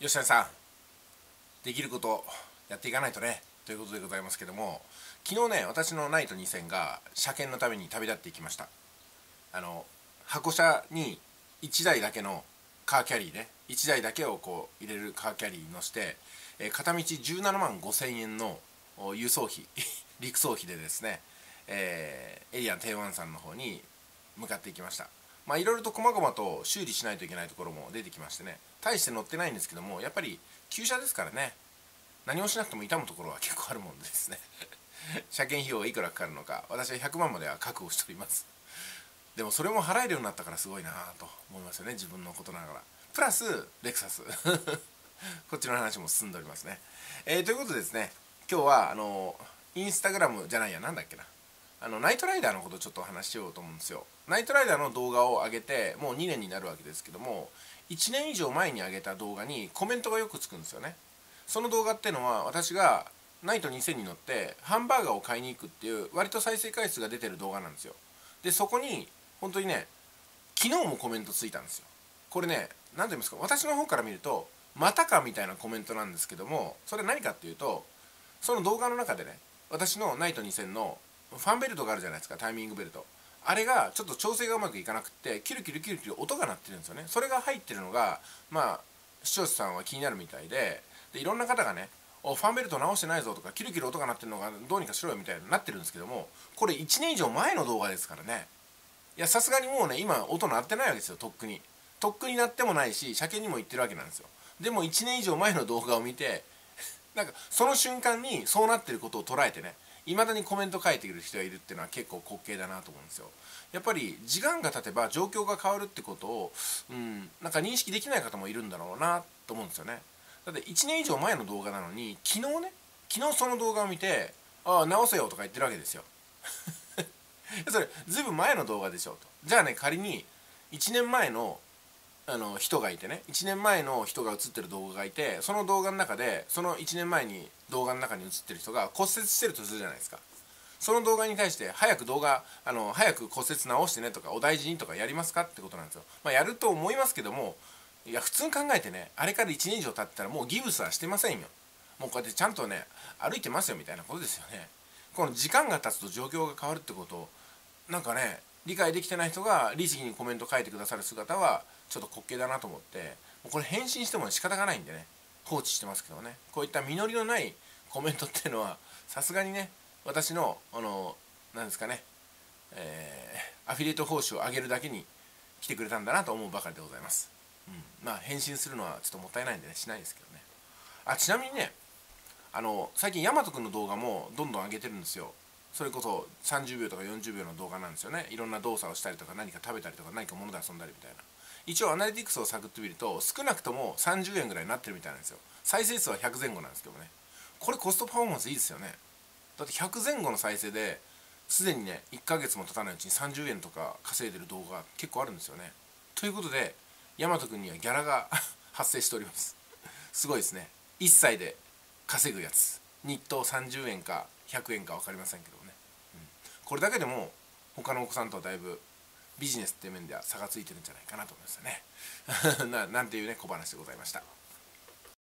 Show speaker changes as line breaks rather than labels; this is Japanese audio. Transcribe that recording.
吉谷さんできることやっていかないとねということでございますけども昨日ね私のナイト2000が車検のために旅立っていきました。あの箱車に1台だけのカーキャリーね1台だけをこう入れるカーキャリーに乗して、えー、片道17万5000円の輸送費 陸送費でですね、えー、エリアンテイワンさんの方に向かっていきました。まあいろいろと細々と修理しないといけないところも出てきましてね。大して乗ってないんですけどもやっぱり旧車ですからね。何もしなくても痛むところは 結構あるもんですね。車検費用がいくらかかるのか私は100万までは覚悟しております。でもそれも払えるようになったからすごいなと思いますよね自分のことながら。プラスレクサス。こっちの話も進んでおりますね、えー、ということでですね今日はあのインスタグラムじゃないやなんだっけな。あのナイトライダーのことちょっと話しようと思うんですよ。ナイトライダーの動画を上げてもう2年になるわけですけども1年以上前に上げた動画にコメントがよくつくんですよね。その動画っていうのは私がナイト2000に乗ってハンバーガーを買いに行くっていう割と再生回数が出てる動画なんですよ。でそこに本当にね昨日もコメントついたんですよ。これね何て言いますか？私の方から見るとまたかみたいなコメントなんですけどもそれ何かっていうとその動画の中でね私のナイト2000のファンベルトがあるじゃないですかタイミングベルト。あれがちょっと調整がうまくいかなくってキルキルキルキル音が鳴ってるんですよね。それが入ってるのがまあ視聴者さんは気になるみたいででいろんな方がねおファンベルト直してないぞとかキルキル音が鳴ってるのがどうにかしろよみたいになってるんですけどもこれ1年以上前の動画ですからね。いやさすがにもうね今音鳴ってないわけですよとっくに。とっくになってもないし車検にも行ってるわけなんですよ。でも1年以上前の動画を見てなんかその瞬間にそうなってることを捉えてねいまだにコメント書いてくる人がいるっていうのは結構滑稽だなと思うんですよ。やっぱり時間が経てば状況が変わるってことを、うん、なんか認識できない方もいるんだろうなと思うんですよね。だって1年以上前の動画なのに昨日ね昨日その動画を見て「ああ直せよ」とか言ってるわけですよ。それずいぶん前の動画でしょと。じゃあね仮に1年前のあの人がいてね。1年前の人が映ってる動画がいてその動画の中でその1年前に動画の中に映ってる人が骨折してるとするじゃないですか。その動画に対して早く動画あの早く骨折直してねとかお大事にとかやりますかってことなんですよ。まあやると思いますけどもいや普通に考えてねあれから1年以上経ったらもうギブスはしてませんよ。もうこうやってちゃんとね歩いてますよみたいなことですよね。この時間が経つと状況が変わるってことなんかね理解できてない人が律儀にコメント書いてくださる姿はちょっと滑稽だなと思ってもうこれ返信しても仕方がないんでね放置してますけどね。こういった実りのないコメントっていうのはさすがにね私のあの何ですかね、えー、アフィリエイト報酬を上げるだけに来てくれたんだなと思うばかりでございます、うん、まあ返信するのはちょっともったいないんでねしないですけどね。あちなみにねあの最近大和くんの動画もどんどん上げてるんですよ。それこそ30秒とか40秒の動画なんですよね。いろんな動作をしたりとか何か食べたりとか何か物で遊んだりみたいな。一応アナリティクスを探ってみると少なくとも30円ぐらいになってるみたいなんですよ。再生数は100前後なんですけどね。これコストパフォーマンスいいですよね。だって100前後の再生ですでにね1ヶ月も経たないうちに30円とか稼いでる動画結構あるんですよね。ということで大和くんにはギャラが 発生しております。すごいですね。1歳で稼ぐやつ。日当30円か100円か分かりませんけどね、うん、これだけでも他のお子さんとはだいぶビジネスっていう面では差がついてるんじゃないかなと思いますよね。ななんていうね小話でございました。